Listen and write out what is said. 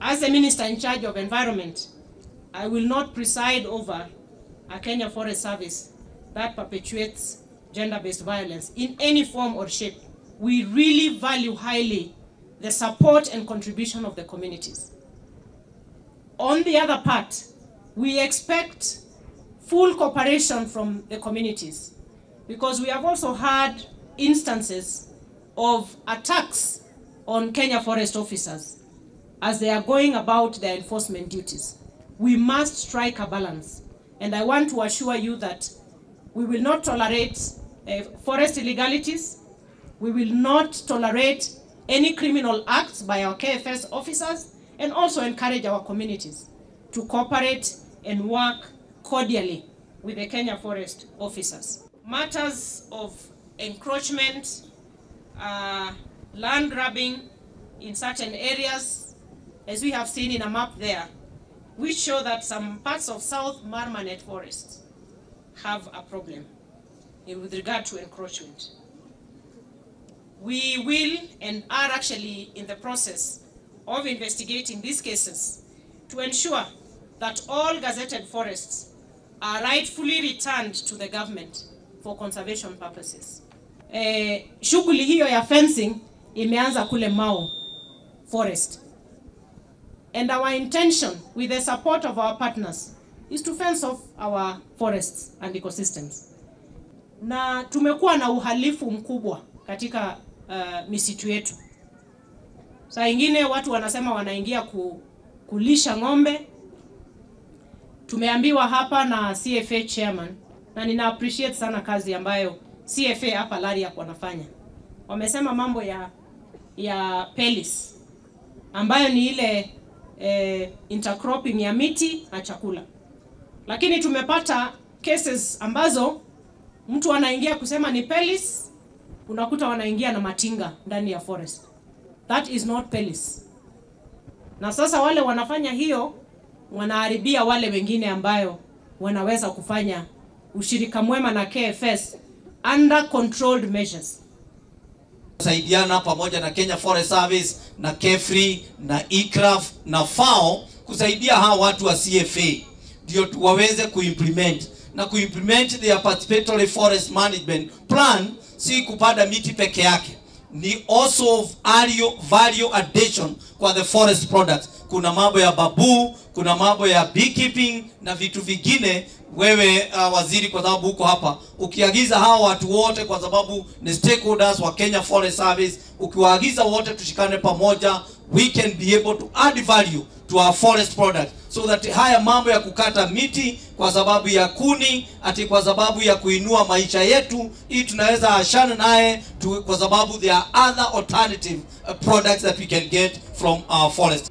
As the Minister in charge of environment, I will not preside over a Kenya Forest Service that perpetuates gender-based violence in any form or shape. We really value highly the support and contribution of the communities. On the other part, we expect full cooperation from the communities because we have also had instances of attacks on Kenya forest officers as they are going about their enforcement duties. We must strike a balance. And I want to assure you that we will not tolerate uh, forest illegalities. We will not tolerate any criminal acts by our KFS officers and also encourage our communities to cooperate and work cordially with the Kenya forest officers. Matters of encroachment, uh, land grabbing in certain areas, as we have seen in a map there, which show that some parts of South Marmanet Forest have a problem with regard to encroachment. We will and are actually in the process of investigating these cases to ensure that all gazetted forests are rightfully returned to the government for conservation purposes. Eh, shughuli hiyo ya fencing imeanza kule Mau Forest. And our intention with the support of our partners is to fence off our forests and ecosystems. Na tumekuwa na uhalifu mkubwa katika uh, misitu yetu. Saa ingine watu wanasema wanaingia ku, kulisha ng'ombe. Tumeambiwa hapa na CFA chairman na nina appreciate sana kazi ambayo CFA hapa Lariak wanafanya. Wamesema mambo ya ya pelis ambayo ni ile eh, intercropping ya miti na chakula, lakini tumepata cases ambazo mtu anaingia kusema ni pelis, unakuta wanaingia na matinga ndani ya forest. That is not pelis. Na sasa wale wanafanya hiyo wanaharibia wale wengine ambayo wanaweza kufanya ushirika mwema na KFS under controlled measures. Kusaidiana pamoja na Kenya Forest Service na KEFRI na ICRAF na FAO kusaidia hawa watu wa CFA ndio waweze kuimplement. Na kuimplement their participatory forest management plan, si kupanda miti peke yake, ni also of value, value addition kwa the forest products. Kuna mambo ya babu, kuna mambo ya beekeeping na vitu vingine wewe uh, waziri, kwa sababu huko hapa, ukiagiza hawa watu wote, kwa sababu ni stakeholders wa Kenya Forest Service, ukiwaagiza wote tushikane pamoja, we can be able to add value to our forest product so that haya mambo ya kukata miti kwa sababu ya kuni ati kwa sababu ya kuinua maisha yetu, hii tunaweza ashana naye kwa sababu there are other alternative uh, products that we can get from our forest.